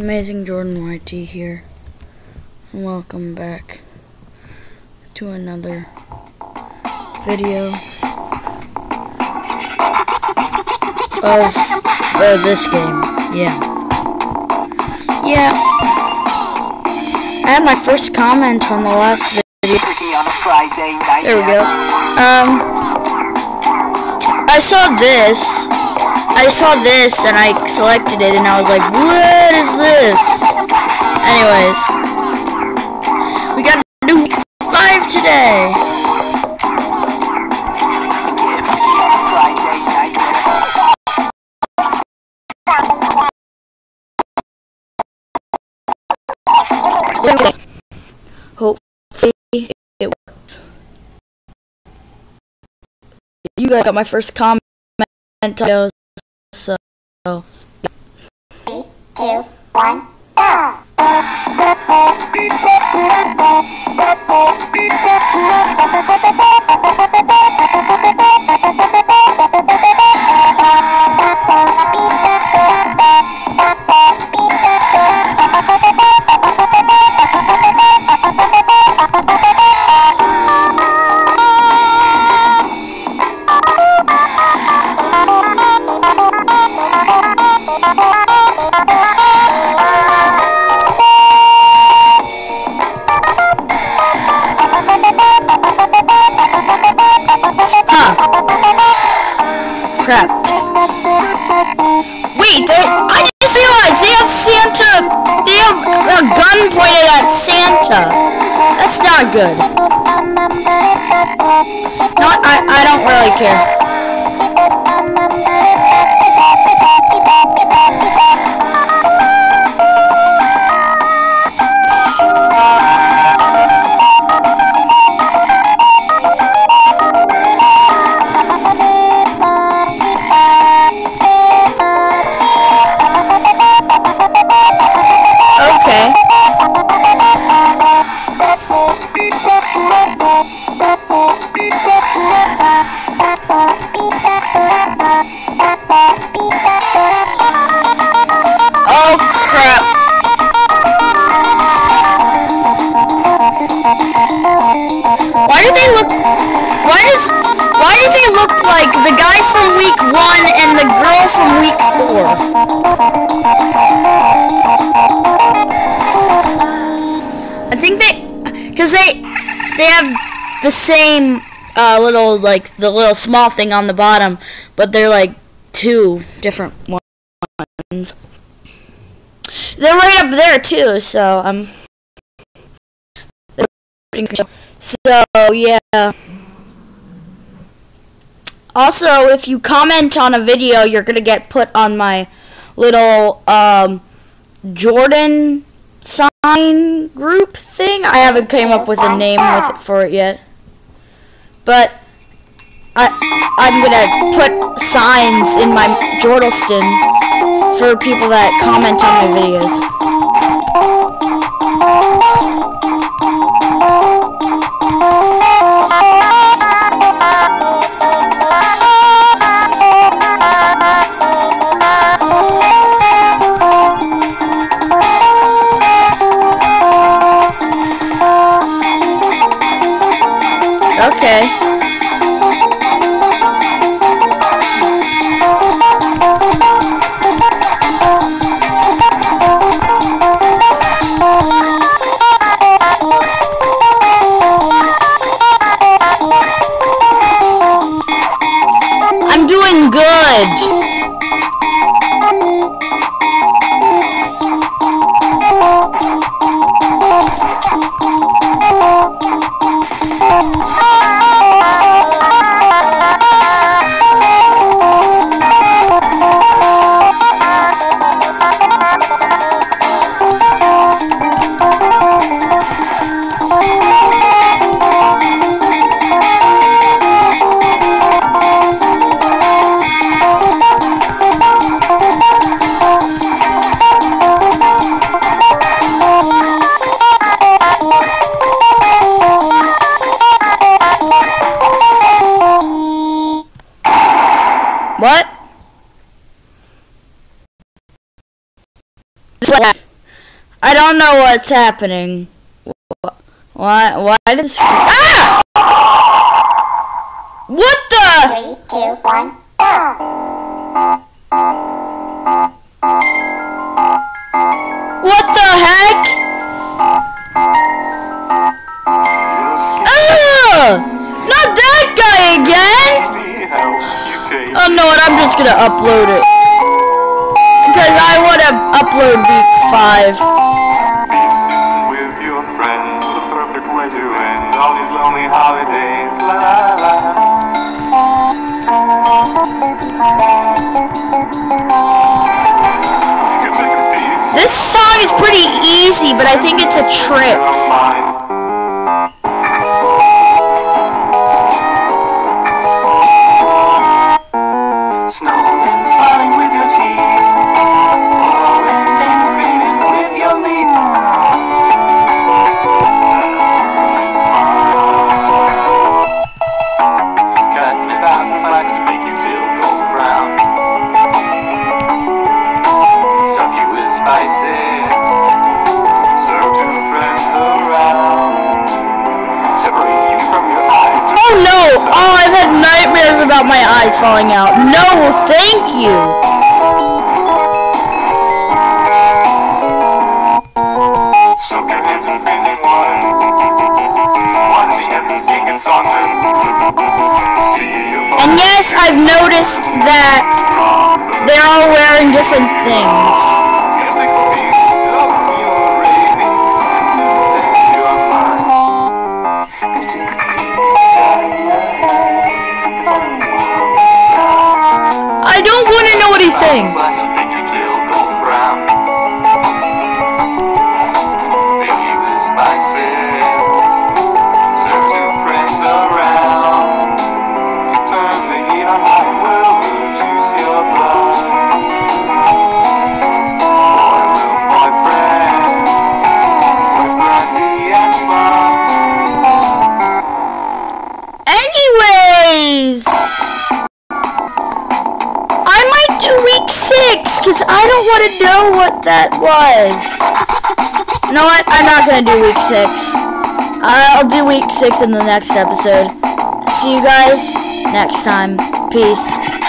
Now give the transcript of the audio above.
Amazing Jordan YT here. And welcome back to another video of uh, this game. Yeah. Yeah. I had my first comment on the last video. There we go. Um, I saw this. I saw this and I selected it and I was like, what is this? Anyways, we got to do week five today. Hopefully it works. You guys got my first comment so Three, two, one, go! Crap. Wait, I just realized they have Santa. They have a gun pointed at Santa. That's not good. No, I I don't really care. Like the guy from week one and the girl from week four? I think they cause they they have the same uh, little like the little small thing on the bottom, but they're like two different ones. They're right up there too, so um. So yeah. Also, if you comment on a video, you're gonna get put on my little um, Jordan sign group thing. I haven't came up with a name with it for it yet, but I I'm gonna put signs in my Jordalston for people that comment on my videos. Okay. Don't know what's happening. Why? Why did this? Ah! What the? Three, two, one, go! What the heck? Ugh! Not that guy again! Oh no, what? I'm just gonna upload it. Because I want to upload week 5. Holidays. La la. You can take a piece This song is pretty easy, but I think it's a trick. About my eyes falling out. No, thank you! And yes, I've noticed that they're all wearing different things. To six because I don't want to know what that was. You know what? I'm not gonna do week six. I'll do week six in the next episode. See you guys next time. Peace.